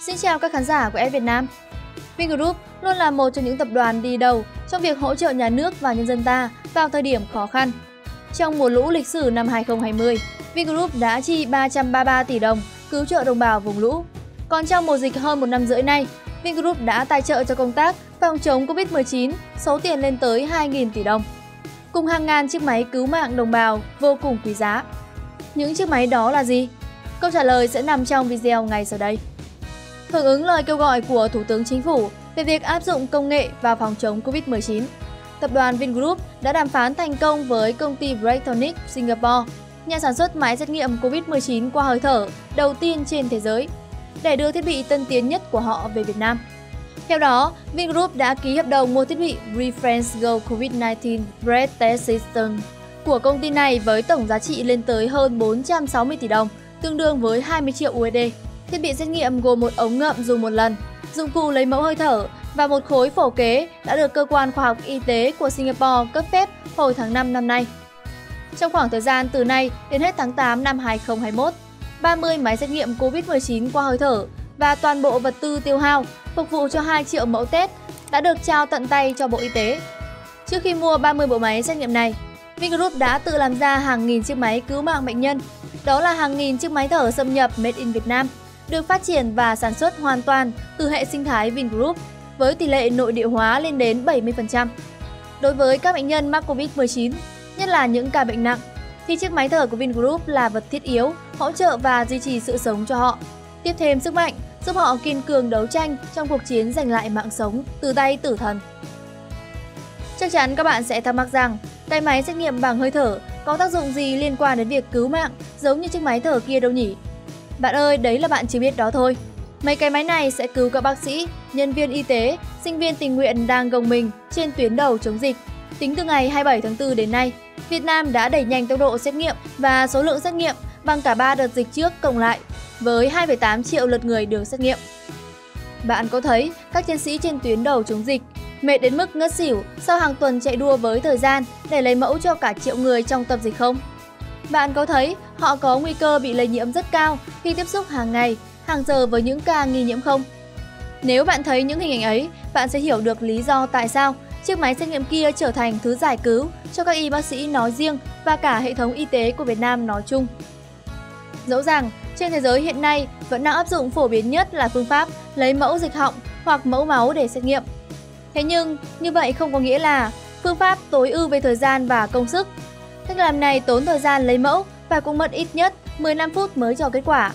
Xin chào các khán giả của F Việt Nam. Vingroup luôn là một trong những tập đoàn đi đầu trong việc hỗ trợ nhà nước và nhân dân ta vào thời điểm khó khăn. Trong mùa lũ lịch sử năm 2020, Vingroup đã chi 333 tỷ đồng cứu trợ đồng bào vùng lũ. Còn trong mùa dịch hơn một năm rưỡi nay, Vingroup đã tài trợ cho công tác phòng chống Covid-19 số tiền lên tới 2.000 tỷ đồng. Cùng hàng ngàn chiếc máy cứu mạng đồng bào vô cùng quý giá. Những chiếc máy đó là gì? Câu trả lời sẽ nằm trong video ngay sau đây. Hưởng ứng lời kêu gọi của Thủ tướng Chính phủ về việc áp dụng công nghệ vào phòng chống Covid-19, tập đoàn Vingroup đã đàm phán thành công với công ty Brightonic Singapore, nhà sản xuất máy xét nghiệm COVID-19 qua hơi thở đầu tiên trên thế giới, để đưa thiết bị tân tiến nhất của họ về Việt Nam. Theo đó, Vingroup đã ký hợp đồng mua thiết bị Reference Go COVID-19 Breath Test System của công ty này với tổng giá trị lên tới hơn 460 tỷ đồng, tương đương với 20 triệu USD. Thiết bị xét nghiệm gồm một ống ngậm dùng một lần, dụng cụ lấy mẫu hơi thở và một khối phổ kế đã được cơ quan khoa học y tế của Singapore cấp phép hồi tháng 5 năm nay. Trong khoảng thời gian từ nay đến hết tháng 8 năm 2021, 30 máy xét nghiệm COVID-19 qua hơi thở và toàn bộ vật tư tiêu hao phục vụ cho 2 triệu mẫu test đã được trao tận tay cho Bộ Y tế. Trước khi mua 30 bộ máy xét nghiệm này, Vingroup đã tự làm ra hàng nghìn chiếc máy cứu mạng bệnh nhân. Đó là hàng nghìn chiếc máy thở xâm nhập made in Việt Nam, được phát triển và sản xuất hoàn toàn từ hệ sinh thái Vingroup với tỷ lệ nội địa hóa lên đến 70%. Đối với các bệnh nhân mắc Covid-19, nhất là những ca bệnh nặng, thì chiếc máy thở của Vingroup là vật thiết yếu, hỗ trợ và duy trì sự sống cho họ, tiếp thêm sức mạnh, giúp họ kiên cường đấu tranh trong cuộc chiến giành lại mạng sống từ tay tử thần. Chắc chắn các bạn sẽ thắc mắc rằng, cái máy xét nghiệm bằng hơi thở có tác dụng gì liên quan đến việc cứu mạng giống như chiếc máy thở kia đâu nhỉ? Bạn ơi, đấy là bạn chỉ biết đó thôi. Mấy cái máy này sẽ cứu các bác sĩ, nhân viên y tế, sinh viên tình nguyện đang gồng mình trên tuyến đầu chống dịch. Tính từ ngày 27 tháng 4 đến nay, Việt Nam đã đẩy nhanh tốc độ xét nghiệm và số lượng xét nghiệm bằng cả 3 đợt dịch trước cộng lại, với 2,8 triệu lượt người được xét nghiệm. Bạn có thấy các chiến sĩ trên tuyến đầu chống dịch mệt đến mức ngất xỉu sau hàng tuần chạy đua với thời gian để lấy mẫu cho cả triệu người trong tâm dịch không? Bạn có thấy họ có nguy cơ bị lây nhiễm rất cao khi tiếp xúc hàng ngày, hàng giờ với những ca nghi nhiễm không? Nếu bạn thấy những hình ảnh ấy, bạn sẽ hiểu được lý do tại sao chiếc máy xét nghiệm kia trở thành thứ giải cứu cho các y bác sĩ nói riêng và cả hệ thống y tế của Việt Nam nói chung. Dẫu rằng, trên thế giới hiện nay vẫn đang áp dụng phổ biến nhất là phương pháp lấy mẫu dịch họng hoặc mẫu máu để xét nghiệm. Thế nhưng, như vậy không có nghĩa là phương pháp tối ưu về thời gian và công sức. Cách làm này tốn thời gian lấy mẫu và cũng mất ít nhất 15 phút mới cho kết quả.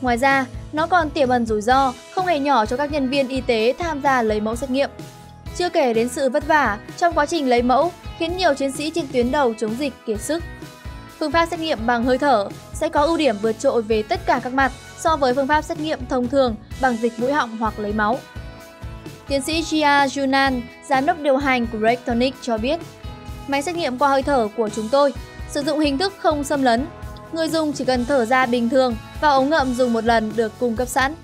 Ngoài ra, nó còn tiềm ẩn rủi ro không hề nhỏ cho các nhân viên y tế tham gia lấy mẫu xét nghiệm. Chưa kể đến sự vất vả trong quá trình lấy mẫu khiến nhiều chiến sĩ trên tuyến đầu chống dịch kiệt sức. Phương pháp xét nghiệm bằng hơi thở sẽ có ưu điểm vượt trội về tất cả các mặt so với phương pháp xét nghiệm thông thường bằng dịch mũi họng hoặc lấy máu. Tiến sĩ Jia Junan, giám đốc điều hành của Rectonic cho biết, máy xét nghiệm qua hơi thở của chúng tôi sử dụng hình thức không xâm lấn. Người dùng chỉ cần thở ra bình thường và ống ngậm dùng một lần được cung cấp sẵn.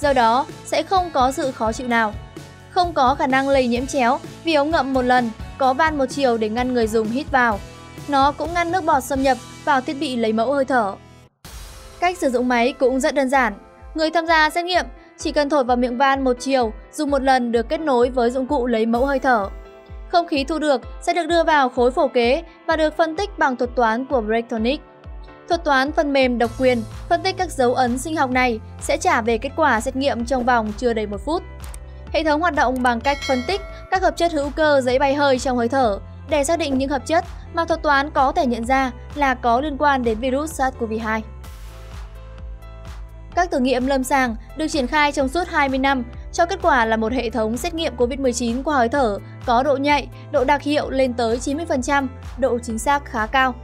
Do đó, sẽ không có sự khó chịu nào. Không có khả năng lây nhiễm chéo vì ống ngậm một lần có van một chiều để ngăn người dùng hít vào. Nó cũng ngăn nước bọt xâm nhập vào thiết bị lấy mẫu hơi thở. Cách sử dụng máy cũng rất đơn giản. Người tham gia xét nghiệm chỉ cần thổi vào miệng van một chiều, dùng một lần được kết nối với dụng cụ lấy mẫu hơi thở. Không khí thu được sẽ được đưa vào khối phổ kế và được phân tích bằng thuật toán của Brechtonic. Thuật toán phần mềm độc quyền, phân tích các dấu ấn sinh học này sẽ trả về kết quả xét nghiệm trong vòng chưa đầy một phút. Hệ thống hoạt động bằng cách phân tích các hợp chất hữu cơ dễ bay hơi trong hơi thở để xác định những hợp chất mà thuật toán có thể nhận ra là có liên quan đến virus SARS-CoV-2. Các thử nghiệm lâm sàng được triển khai trong suốt 20 năm cho kết quả là một hệ thống xét nghiệm COVID-19 qua hơi thở có độ nhạy, độ đặc hiệu lên tới 90%, độ chính xác khá cao.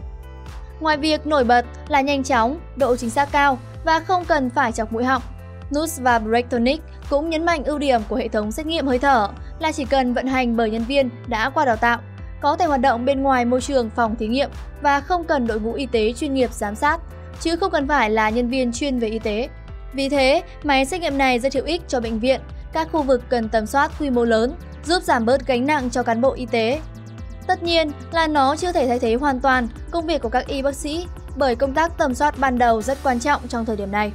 Ngoài việc nổi bật là nhanh chóng, độ chính xác cao và không cần phải chọc mũi họng, Nus và Breaktonic cũng nhấn mạnh ưu điểm của hệ thống xét nghiệm hơi thở là chỉ cần vận hành bởi nhân viên đã qua đào tạo, có thể hoạt động bên ngoài môi trường phòng thí nghiệm và không cần đội ngũ y tế chuyên nghiệp giám sát, chứ không cần phải là nhân viên chuyên về y tế. Vì thế, máy xét nghiệm này rất hữu ích cho bệnh viện, các khu vực cần tầm soát quy mô lớn, giúp giảm bớt gánh nặng cho cán bộ y tế. Tất nhiên là nó chưa thể thay thế hoàn toàn công việc của các y bác sĩ, bởi công tác tầm soát ban đầu rất quan trọng trong thời điểm này.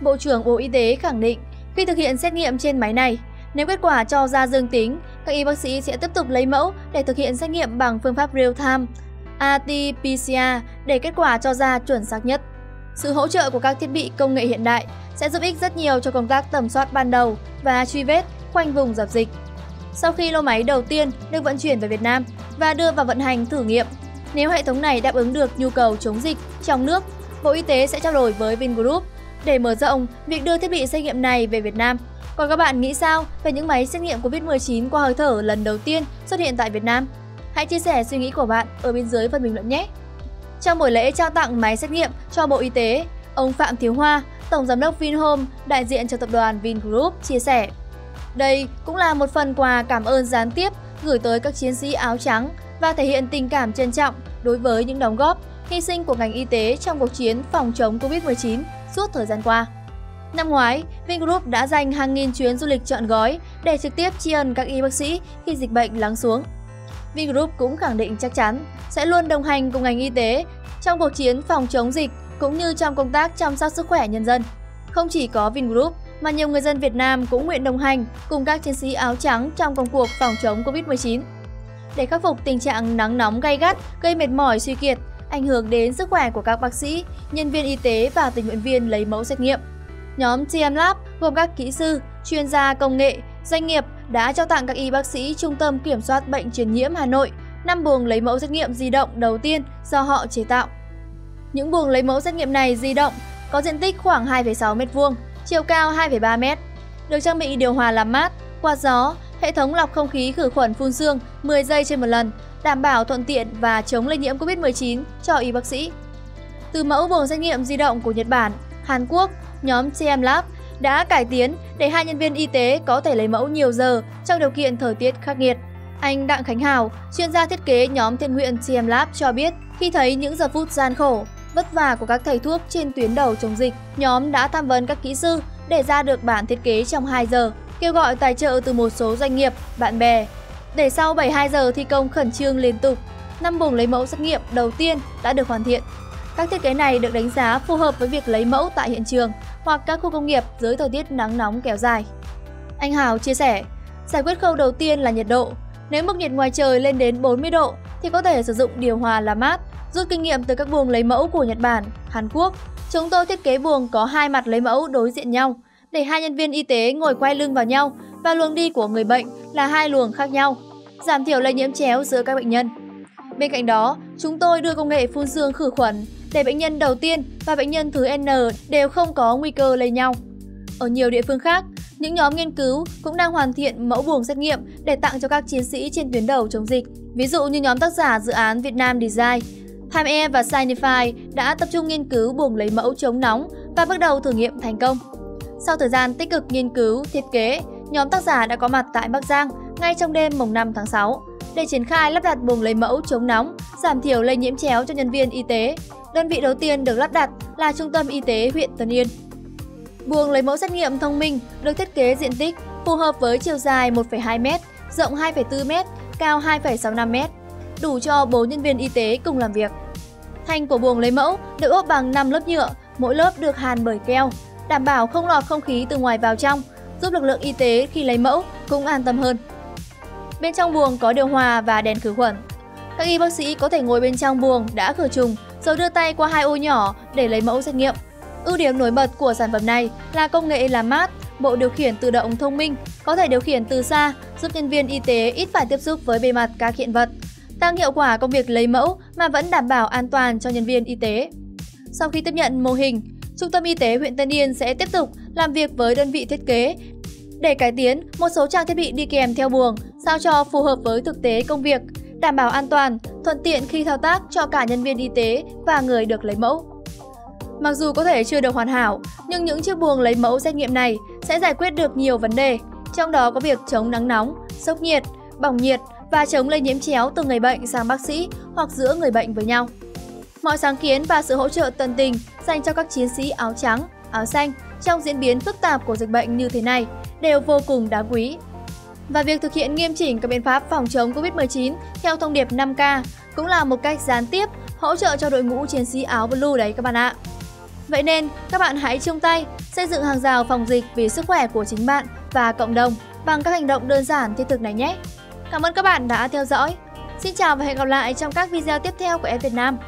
Bộ trưởng Bộ Y tế khẳng định Khi thực hiện xét nghiệm trên máy này, nếu kết quả cho ra dương tính, các y bác sĩ sẽ tiếp tục lấy mẫu để thực hiện xét nghiệm bằng phương pháp real-time RT-PCR để kết quả cho ra chuẩn xác nhất. Sự hỗ trợ của các thiết bị công nghệ hiện đại sẽ giúp ích rất nhiều cho công tác tầm soát ban đầu và truy vết khoanh vùng dập dịch. Sau khi lô máy đầu tiên được vận chuyển về Việt Nam và đưa vào vận hành thử nghiệm, nếu hệ thống này đáp ứng được nhu cầu chống dịch trong nước, Bộ Y tế sẽ trao đổi với Vingroup để mở rộng việc đưa thiết bị xét nghiệm này về Việt Nam. Còn các bạn nghĩ sao về những máy xét nghiệm COVID-19 qua hơi thở lần đầu tiên xuất hiện tại Việt Nam? Hãy chia sẻ suy nghĩ của bạn ở bên dưới phần bình luận nhé! Trong buổi lễ trao tặng máy xét nghiệm cho Bộ Y tế, ông Phạm Thiếu Hoa, Tổng Giám đốc Vinhome, đại diện cho tập đoàn Vingroup chia sẻ. Đây cũng là một phần quà cảm ơn gián tiếp gửi tới các chiến sĩ áo trắng và thể hiện tình cảm trân trọng đối với những đóng góp, hy sinh của ngành y tế trong cuộc chiến phòng chống Covid-19 suốt thời gian qua. Năm ngoái, Vingroup đã dành hàng nghìn chuyến du lịch chọn gói để trực tiếp tri ân các y bác sĩ khi dịch bệnh lắng xuống. Vingroup cũng khẳng định chắc chắn sẽ luôn đồng hành cùng ngành y tế trong cuộc chiến phòng chống dịch cũng như trong công tác chăm sóc sức khỏe nhân dân. Không chỉ có Vingroup mà nhiều người dân Việt Nam cũng nguyện đồng hành cùng các chiến sĩ áo trắng trong công cuộc phòng chống Covid-19. Để khắc phục tình trạng nắng nóng gay gắt, gây mệt mỏi suy kiệt, ảnh hưởng đến sức khỏe của các bác sĩ, nhân viên y tế và tình nguyện viên lấy mẫu xét nghiệm. Nhóm TM Lab gồm các kỹ sư, chuyên gia công nghệ, doanh nghiệp đã trao tặng các y bác sĩ Trung tâm Kiểm soát Bệnh truyền nhiễm Hà Nội 5 buồng lấy mẫu xét nghiệm di động đầu tiên do họ chế tạo. Những buồng lấy mẫu xét nghiệm này di động có diện tích khoảng 2,6 m2, chiều cao 2,3 m, được trang bị điều hòa làm mát, quạt gió, hệ thống lọc không khí khử khuẩn phun xương 10 giây trên một lần, đảm bảo thuận tiện và chống lây nhiễm COVID-19 cho y bác sĩ. Từ mẫu buồng xét nghiệm di động của Nhật Bản, Hàn Quốc, nhóm TM Lab đã cải tiến để hai nhân viên y tế có thể lấy mẫu nhiều giờ trong điều kiện thời tiết khắc nghiệt. Anh Đặng Khánh Hào, chuyên gia thiết kế nhóm thiện nguyện TM Lab cho biết khi thấy những giờ phút gian khổ, vất vả của các thầy thuốc trên tuyến đầu chống dịch, nhóm đã tham vấn các kỹ sư để ra được bản thiết kế trong 2 giờ, kêu gọi tài trợ từ một số doanh nghiệp, bạn bè. Để sau 72 giờ thi công khẩn trương liên tục, năm buồng lấy mẫu xét nghiệm đầu tiên đã được hoàn thiện. Các thiết kế này được đánh giá phù hợp với việc lấy mẫu tại hiện trường hoặc các khu công nghiệp dưới thời tiết nắng nóng kéo dài. Anh Hào chia sẻ, giải quyết khâu đầu tiên là nhiệt độ. Nếu mức nhiệt ngoài trời lên đến 40 độ thì có thể sử dụng điều hòa làm mát, rút kinh nghiệm từ các buồng lấy mẫu của Nhật Bản, Hàn Quốc. Chúng tôi thiết kế buồng có hai mặt lấy mẫu đối diện nhau để hai nhân viên y tế ngồi quay lưng vào nhau và luồng đi của người bệnh là hai luồng khác nhau, giảm thiểu lây nhiễm chéo giữa các bệnh nhân. Bên cạnh đó, chúng tôi đưa công nghệ phun xương khử khuẩn để bệnh nhân đầu tiên và bệnh nhân thứ N đều không có nguy cơ lây nhau. Ở nhiều địa phương khác, những nhóm nghiên cứu cũng đang hoàn thiện mẫu buồng xét nghiệm để tặng cho các chiến sĩ trên tuyến đầu chống dịch. Ví dụ như nhóm tác giả dự án Việt Nam Design, Hime và Signify đã tập trung nghiên cứu buồng lấy mẫu chống nóng và bước đầu thử nghiệm thành công. Sau thời gian tích cực nghiên cứu, thiết kế, nhóm tác giả đã có mặt tại Bắc Giang ngay trong đêm mùng 5 tháng 6 để triển khai lắp đặt buồng lấy mẫu chống nóng, giảm thiểu lây nhiễm chéo cho nhân viên y tế. Đơn vị đầu tiên được lắp đặt là Trung tâm Y tế huyện Tân Yên. Buồng lấy mẫu xét nghiệm thông minh được thiết kế diện tích phù hợp với chiều dài 1,2m, rộng 2,4m, cao 2,65m, đủ cho 4 nhân viên y tế cùng làm việc. Thành của buồng lấy mẫu được ốp bằng 5 lớp nhựa, mỗi lớp được hàn bởi keo, đảm bảo không lọt không khí từ ngoài vào trong, giúp lực lượng y tế khi lấy mẫu cũng an tâm hơn. Bên trong buồng có điều hòa và đèn khử khuẩn. Các y bác sĩ có thể ngồi bên trong buồng đã khử trùng rồi đưa tay qua hai ô nhỏ để lấy mẫu xét nghiệm. Ưu điểm nổi bật của sản phẩm này là công nghệ làm mát, bộ điều khiển tự động thông minh, có thể điều khiển từ xa, giúp nhân viên y tế ít phải tiếp xúc với bề mặt các hiện vật, tăng hiệu quả công việc lấy mẫu mà vẫn đảm bảo an toàn cho nhân viên y tế. Sau khi tiếp nhận mô hình, Trung tâm Y tế huyện Tân Yên sẽ tiếp tục làm việc với đơn vị thiết kế để cải tiến một số trang thiết bị đi kèm theo buồng sao cho phù hợp với thực tế công việc, đảm bảo an toàn, thuận tiện khi thao tác cho cả nhân viên y tế và người được lấy mẫu. Mặc dù có thể chưa được hoàn hảo, nhưng những chiếc buồng lấy mẫu xét nghiệm này sẽ giải quyết được nhiều vấn đề, trong đó có việc chống nắng nóng, sốc nhiệt, bỏng nhiệt và chống lây nhiễm chéo từ người bệnh sang bác sĩ hoặc giữa người bệnh với nhau. Mọi sáng kiến và sự hỗ trợ tận tình dành cho các chiến sĩ áo trắng, áo xanh trong diễn biến phức tạp của dịch bệnh như thế này đều vô cùng đáng quý. Và việc thực hiện nghiêm chỉnh các biện pháp phòng chống Covid-19 theo thông điệp 5K cũng là một cách gián tiếp hỗ trợ cho đội ngũ chiến sĩ áo blue đấy các bạn ạ. Vậy nên, các bạn hãy chung tay xây dựng hàng rào phòng dịch vì sức khỏe của chính bạn và cộng đồng bằng các hành động đơn giản thiết thực này nhé. Cảm ơn các bạn đã theo dõi. Xin chào và hẹn gặp lại trong các video tiếp theo của em Việt Nam.